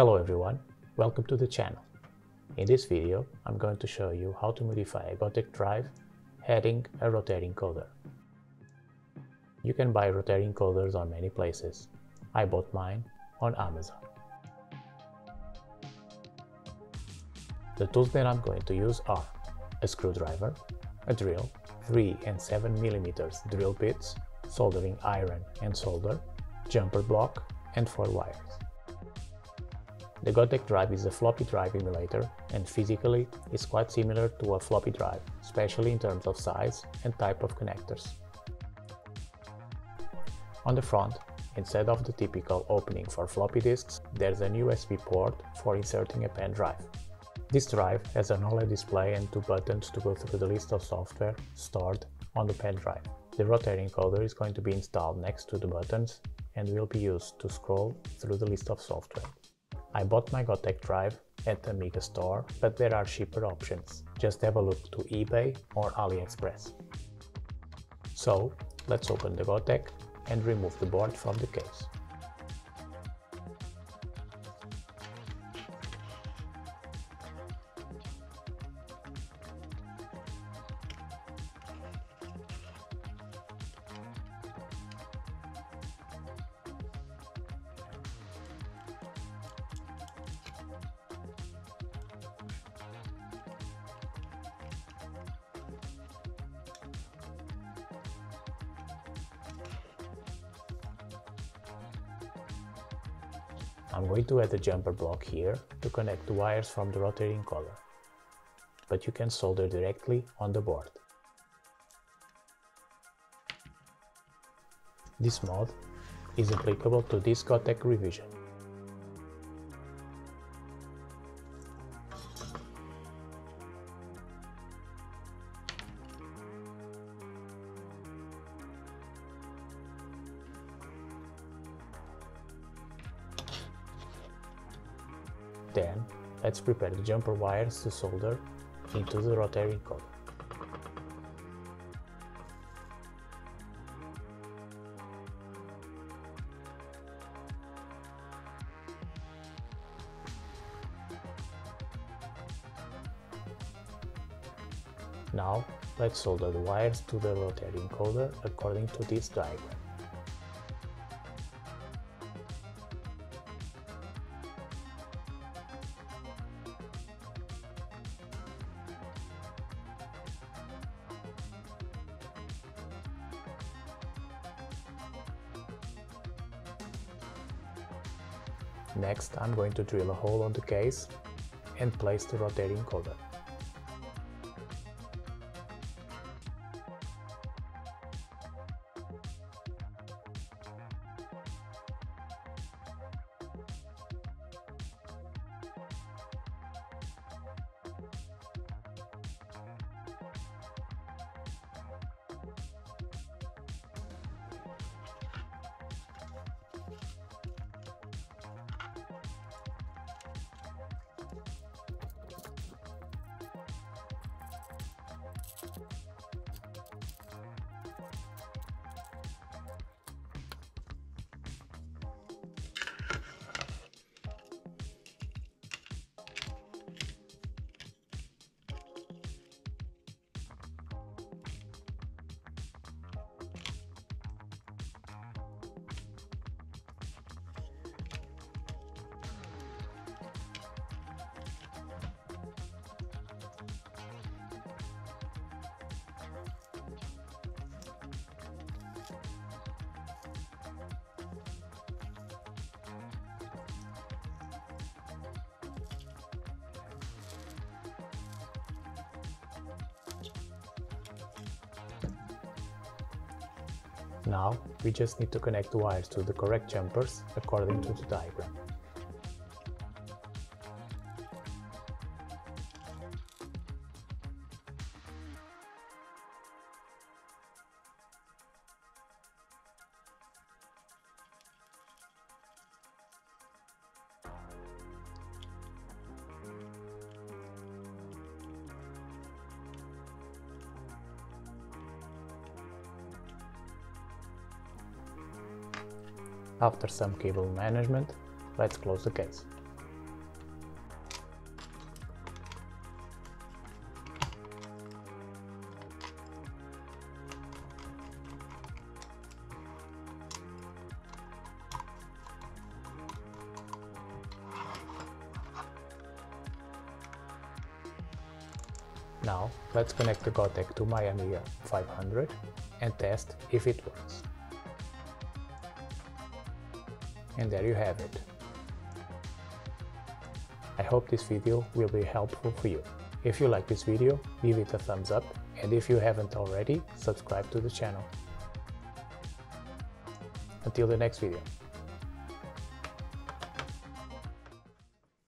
Hello everyone, welcome to the channel. In this video, I'm going to show you how to modify a Gotek drive adding a rotating encoder. You can buy rotating encoders on many places. I bought mine on Amazon. The tools that I'm going to use are a screwdriver, a drill, 3 and 7 mm drill bits, soldering iron and solder, jumper block, and 4 wires. The Gotek drive is a floppy drive emulator and physically is quite similar to a floppy drive, especially in terms of size and type of connectors. On the front, instead of the typical opening for floppy disks, there's an USB port for inserting a pen drive. This drive has an OLED display and two buttons to go through the list of software stored on the pen drive. The rotating encoder is going to be installed next to the buttons and will be used to scroll through the list of software. I bought my Gotek drive at the Amiga store, but there are cheaper options. Just have a look to eBay or AliExpress. So, let's open the Gotek and remove the board from the case. I'm going to add a jumper block here to connect the wires from the rotating collar, but you can solder directly on the board. This mod is applicable to this Gotek revision. Then, let's prepare the jumper wires to solder into the rotating encoder. Now, let's solder the wires to the rotating encoder according to this diagram. Next, I'm going to drill a hole on the case and place the rotating encoder. Now, we just need to connect the wires to the correct jumpers according to the diagram. After some cable management, let's close the case. Now, let's connect the Gotek to my Amiga 500 and test if it works. And there you have it. I hope this video will be helpful for you. If you like this video, give it a thumbs up and if you haven't already, subscribe to the channel. Until the next video.